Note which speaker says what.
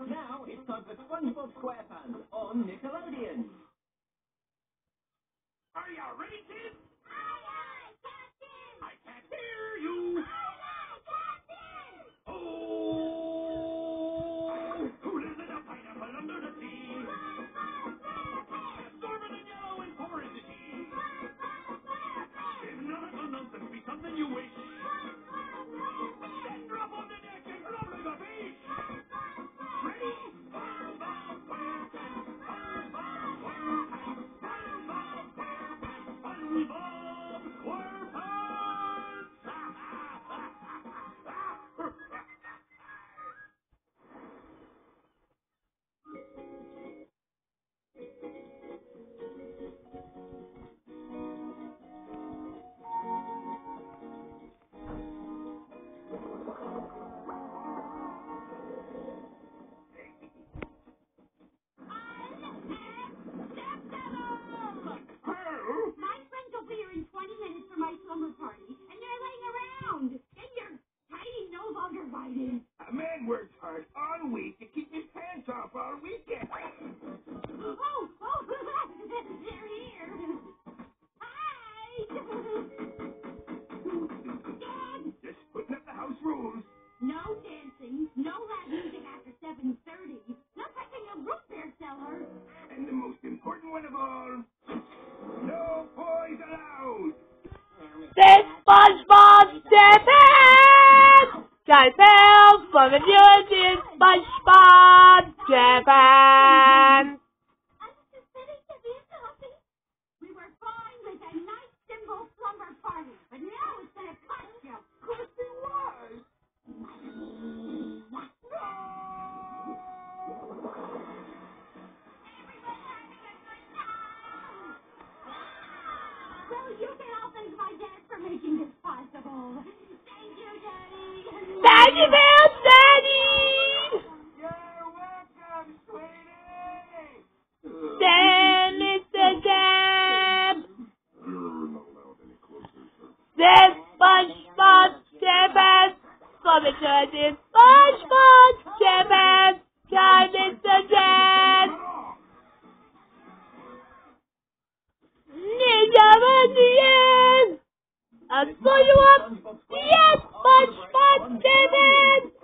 Speaker 1: Now it's time for SpongeBob SquarePants on Nickelodeon.
Speaker 2: Are you ready, kids?
Speaker 3: Aye, aye, Captain!
Speaker 2: I can't hear you.
Speaker 3: Aye, aye, Captain!
Speaker 2: Oh, who lives in a pineapple under the sea? Absorbent and yellow and porosity. If nautical nonsense be something you wish,
Speaker 3: around. Get your tiny nose on your.
Speaker 2: A man works hard all week to keep his pants off all weekend.
Speaker 3: Oh, oh, they're here. Hi. Dad,
Speaker 2: Just putting up the house rules.
Speaker 3: no dancing, no loud music after 7.30, no touching a root beer cellar.
Speaker 2: And the most important one of all, no boys allowed.
Speaker 4: This SpongeBob Help! From the Union SpongeBob SquarePants!
Speaker 3: You can all thank my dad for making this possible. Thank you, Daddy.
Speaker 4: Thank you, Bill Daddy!
Speaker 2: You're welcome, sweetie.
Speaker 4: Then Mr. Dab!
Speaker 2: You're not allowed any closer, sir.
Speaker 4: This SpongeBob SquarePants! From the Union SpongeBob In the end! You up! Yes, SpongeBob SquarePants!